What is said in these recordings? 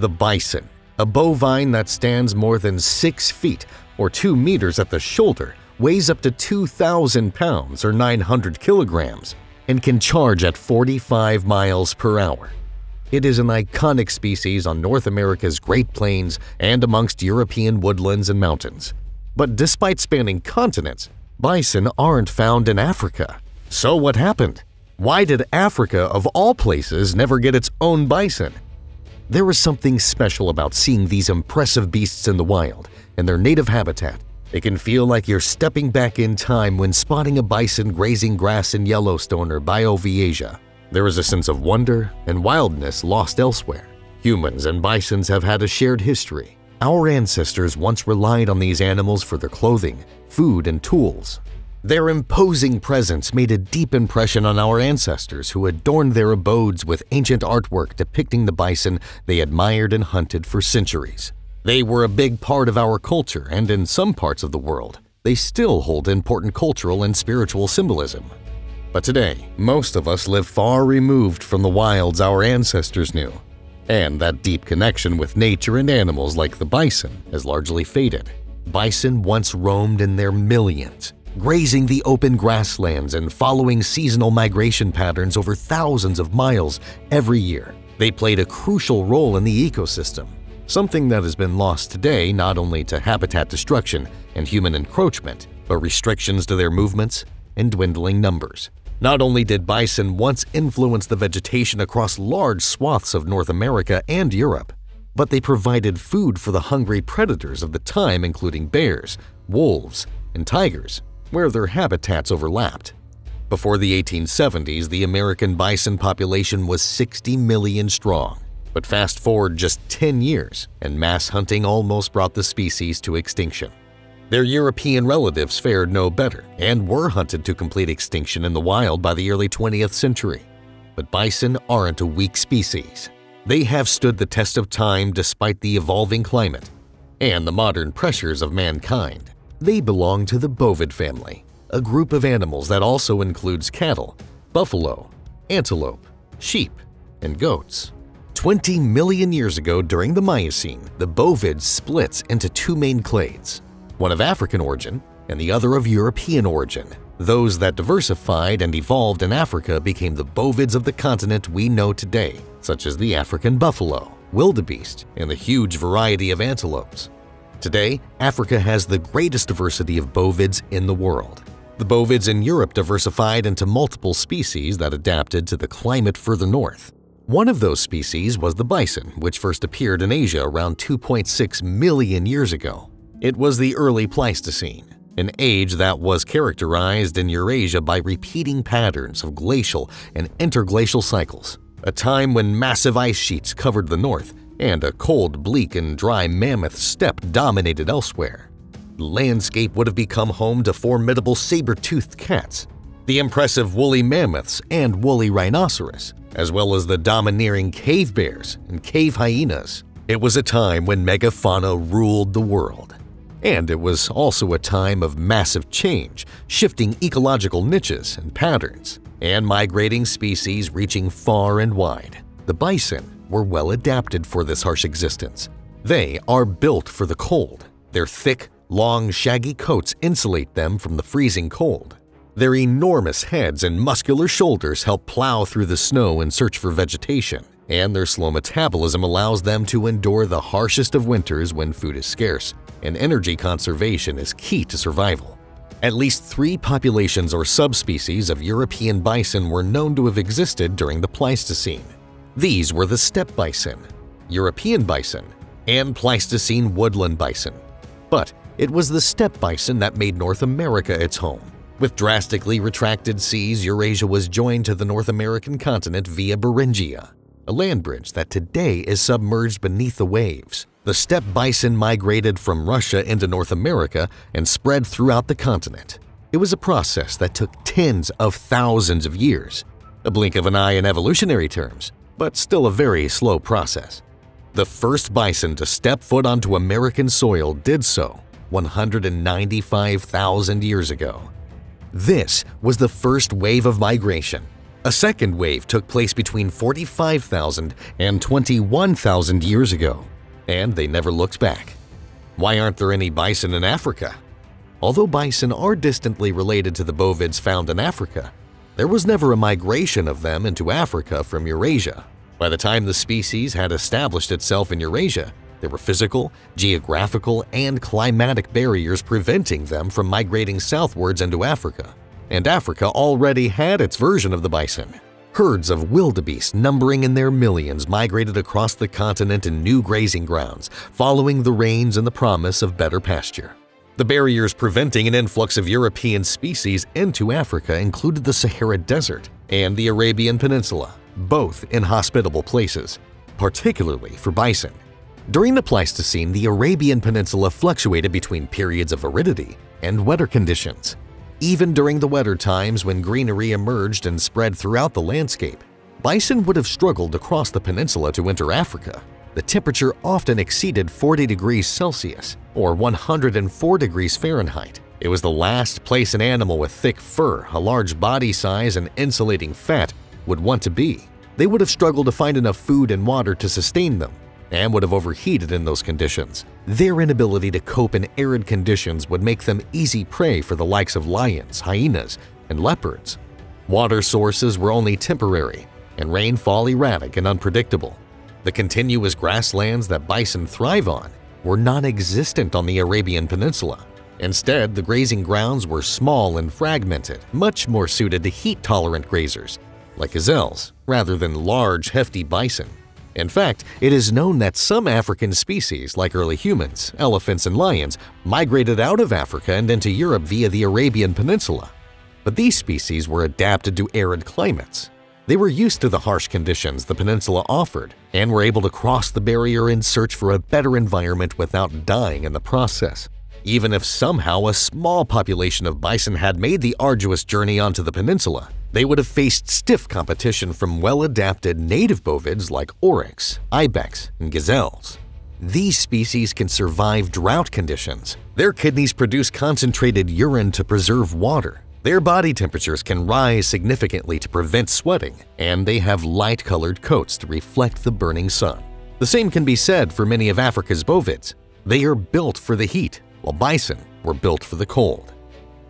The bison, a bovine that stands more than 6 feet or 2 meters at the shoulder, weighs up to 2,000 pounds or 900 kilograms, and can charge at 45 miles per hour. It is an iconic species on North America's Great Plains and amongst European woodlands and mountains. But despite spanning continents, bison aren't found in Africa. So what happened? Why did Africa, of all places, never get its own bison? There is something special about seeing these impressive beasts in the wild, in their native habitat. It can feel like you're stepping back in time when spotting a bison grazing grass in Yellowstone or Białowieża. There is a sense of wonder and wildness lost elsewhere. Humans and bisons have had a shared history. Our ancestors once relied on these animals for their clothing, food, and tools. Their imposing presence made a deep impression on our ancestors who adorned their abodes with ancient artwork depicting the bison they admired and hunted for centuries. They were a big part of our culture, and in some parts of the world, they still hold important cultural and spiritual symbolism. But today, most of us live far removed from the wilds our ancestors knew, and that deep connection with nature and animals like the bison has largely faded. Bison once roamed in their millions, grazing the open grasslands and following seasonal migration patterns over thousands of miles every year. They played a crucial role in the ecosystem, something that has been lost today not only to habitat destruction and human encroachment, but restrictions to their movements and dwindling numbers. Not only did bison once influence the vegetation across large swaths of North America and Europe, but they provided food for the hungry predators of the time including bears, wolves, and tigers, where their habitats overlapped. Before the 1870s, the American bison population was 60 million strong. But fast forward just 10 years, and mass hunting almost brought the species to extinction. Their European relatives fared no better and were hunted to complete extinction in the wild by the early 20th century. But bison aren't a weak species. They have stood the test of time despite the evolving climate and the modern pressures of mankind. They belong to the bovid family, a group of animals that also includes cattle, buffalo, antelope, sheep, and goats. 20 million years ago during the Miocene, the bovid splits into two main clades, one of African origin and the other of European origin. Those that diversified and evolved in Africa became the bovids of the continent we know today, such as the African buffalo, wildebeest, and the huge variety of antelopes. Today, Africa has the greatest diversity of bovids in the world. The bovids in Europe diversified into multiple species that adapted to the climate further north. One of those species was the bison, which first appeared in Asia around 2.6 million years ago. It was the early Pleistocene, an age that was characterized in Eurasia by repeating patterns of glacial and interglacial cycles, a time when massive ice sheets covered the north and a cold, bleak, and dry mammoth steppe dominated elsewhere. The landscape would have become home to formidable saber-toothed cats, the impressive woolly mammoths and woolly rhinoceros, as well as the domineering cave bears and cave hyenas. It was a time when megafauna ruled the world. And it was also a time of massive change, shifting ecological niches and patterns, and migrating species reaching far and wide. The bison were well adapted for this harsh existence. They are built for the cold. Their thick, long, shaggy coats insulate them from the freezing cold. Their enormous heads and muscular shoulders help plow through the snow in search for vegetation, and their slow metabolism allows them to endure the harshest of winters when food is scarce, and energy conservation is key to survival. At least three populations or subspecies of European bison were known to have existed during the Pleistocene. These were the steppe bison, European bison, and Pleistocene woodland bison. But it was the steppe bison that made North America its home. With drastically retracted seas, Eurasia was joined to the North American continent via Beringia, a land bridge that today is submerged beneath the waves. The steppe bison migrated from Russia into North America and spread throughout the continent. It was a process that took tens of thousands of years, a blink of an eye in evolutionary terms, but still a very slow process. The first bison to step foot onto American soil did so 195,000 years ago. This was the first wave of migration, A second wave took place between 45,000 and 21,000 years ago, and they never looked back. Why aren't there any bison in Africa? Although bison are distantly related to the bovids found in Africa, there was never a migration of them into Africa from Eurasia. By the time the species had established itself in Eurasia, there were physical, geographical, and climatic barriers preventing them from migrating southwards into Africa. And Africa already had its version of the bison. Herds of wildebeest numbering in their millions migrated across the continent in new grazing grounds, following the rains and the promise of better pasture. The barriers preventing an influx of European species into Africa included the Sahara Desert and the Arabian Peninsula, both inhospitable places, particularly for bison. During the Pleistocene, the Arabian Peninsula fluctuated between periods of aridity and wetter conditions. Even during the wetter times when greenery emerged and spread throughout the landscape, bison would have struggled to cross the peninsula to enter Africa. The temperature often exceeded 40 degrees Celsius or 104 degrees Fahrenheit. It was the last place an animal with thick fur, a large body size, and insulating fat would want to be. They would have struggled to find enough food and water to sustain them and would have overheated in those conditions. Their inability to cope in arid conditions would make them easy prey for the likes of lions, hyenas, and leopards. Water sources were only temporary, and rainfall erratic and unpredictable. The continuous grasslands that bison thrive on were non-existent on the Arabian Peninsula. Instead, the grazing grounds were small and fragmented, much more suited to heat-tolerant grazers, like gazelles, rather than large, hefty bison. In fact, it is known that some African species, like early humans, elephants, and lions, migrated out of Africa and into Europe via the Arabian Peninsula. But these species were adapted to arid climates. They were used to the harsh conditions the peninsula offered and were able to cross the barrier in search for a better environment without dying in the process. Even if somehow a small population of bison had made the arduous journey onto the peninsula, they would have faced stiff competition from well-adapted native bovids like oryx, ibex, and gazelles. These species can survive drought conditions. Their kidneys produce concentrated urine to preserve water. Their body temperatures can rise significantly to prevent sweating, and they have light-colored coats to reflect the burning sun. The same can be said for many of Africa's bovids. They are built for the heat, while bison were built for the cold.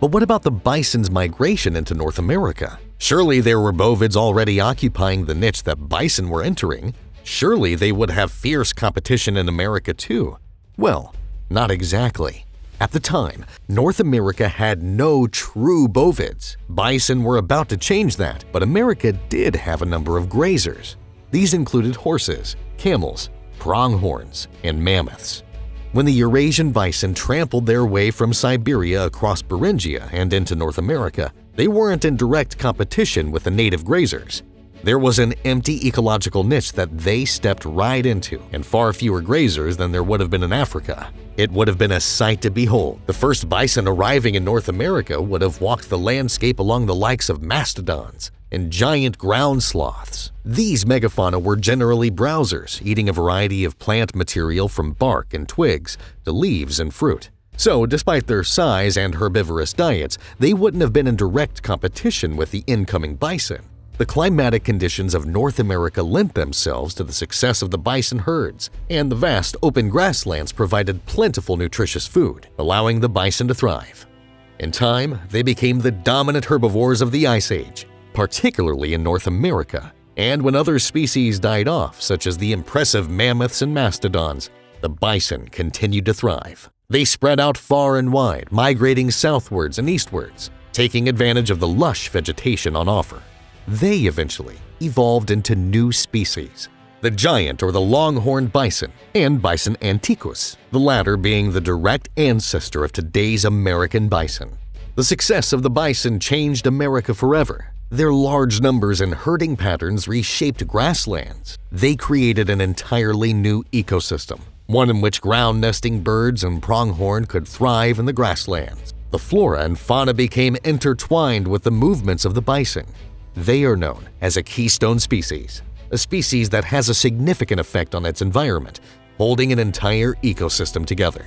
But what about the bison's migration into North America? Surely there were bovids already occupying the niche that bison were entering. Surely they would have fierce competition in America too. Well, not exactly. At the time, North America had no true bovids. Bison were about to change that, but America did have a number of grazers. These included horses, camels, pronghorns, and mammoths. When the Eurasian bison trampled their way from Siberia across Beringia and into North America, they weren't in direct competition with the native grazers. There was an empty ecological niche that they stepped right into, and far fewer grazers than there would have been in Africa. It would have been a sight to behold. The first bison arriving in North America would have walked the landscape along the likes of mastodons and giant ground sloths. These megafauna were generally browsers, eating a variety of plant material from bark and twigs to leaves and fruit. So, despite their size and herbivorous diets, they wouldn't have been in direct competition with the incoming bison. The climatic conditions of North America lent themselves to the success of the bison herds, and the vast open grasslands provided plentiful nutritious food, allowing the bison to thrive. In time, they became the dominant herbivores of the Ice Age, particularly in North America, and when other species died off, such as the impressive mammoths and mastodons, the bison continued to thrive. They spread out far and wide, migrating southwards and eastwards, taking advantage of the lush vegetation on offer. They eventually evolved into new species, the giant or the longhorned bison and Bison antiquus, the latter being the direct ancestor of today's American bison. The success of the bison changed America forever. Their large numbers and herding patterns reshaped grasslands. They created an entirely new ecosystem, one in which ground-nesting birds and pronghorn could thrive in the grasslands. The flora and fauna became intertwined with the movements of the bison. They are known as a keystone species, a species that has a significant effect on its environment, holding an entire ecosystem together.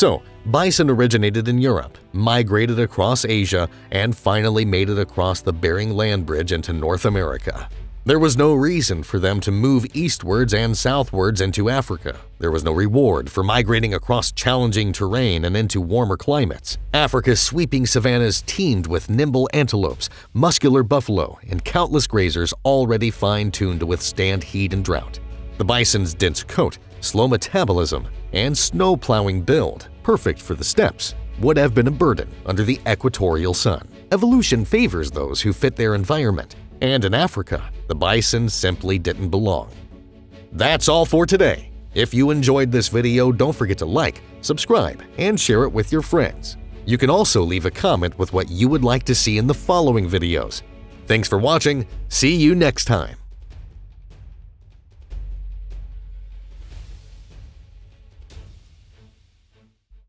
So, bison originated in Europe, migrated across Asia, and finally made it across the Bering Land Bridge into North America. There was no reason for them to move eastwards and southwards into Africa. There was no reward for migrating across challenging terrain and into warmer climates. Africa's sweeping savannas teemed with nimble antelopes, muscular buffalo, and countless grazers already fine-tuned to withstand heat and drought. The bison's dense coat, slow metabolism, and snow-plowing build, perfect for the steppes, would have been a burden under the equatorial sun. Evolution favors those who fit their environment, and in Africa, the bison simply didn't belong. That's all for today. If you enjoyed this video, don't forget to like, subscribe, and share it with your friends. You can also leave a comment with what you would like to see in the following videos. Thanks for watching, see you next time!